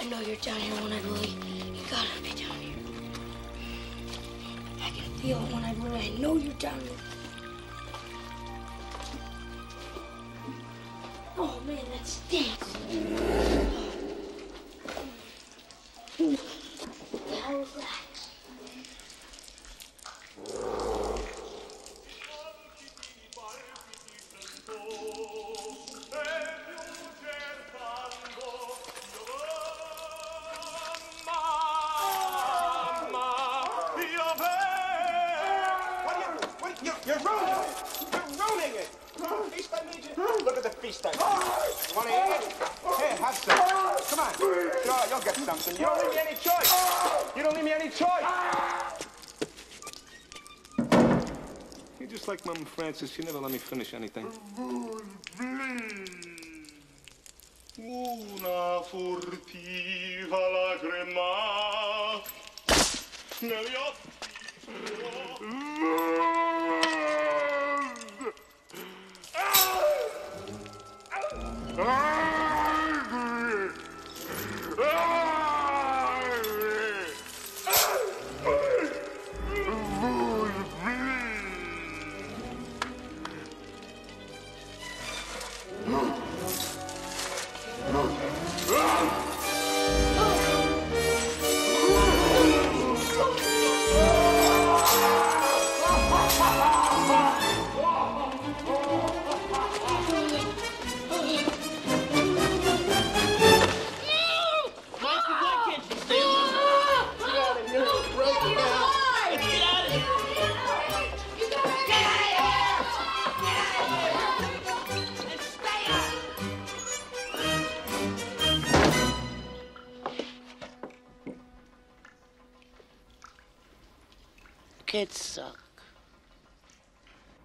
I know you're down here when I really, you gotta be down here. I can feel it when I really, I know you're down here. Oh man, that stinks. You're, you're ruining it. You're ruining it. Feast I made you. Look at the feast I made you. You want to eat it? Here, have some. Come on. Sure, you'll get something. You don't leave me any choice. You don't leave me any choice. You're just like Mom Francis. You never let me finish anything. Una furtiva lagrima negli occhi. Ah! Kids suck.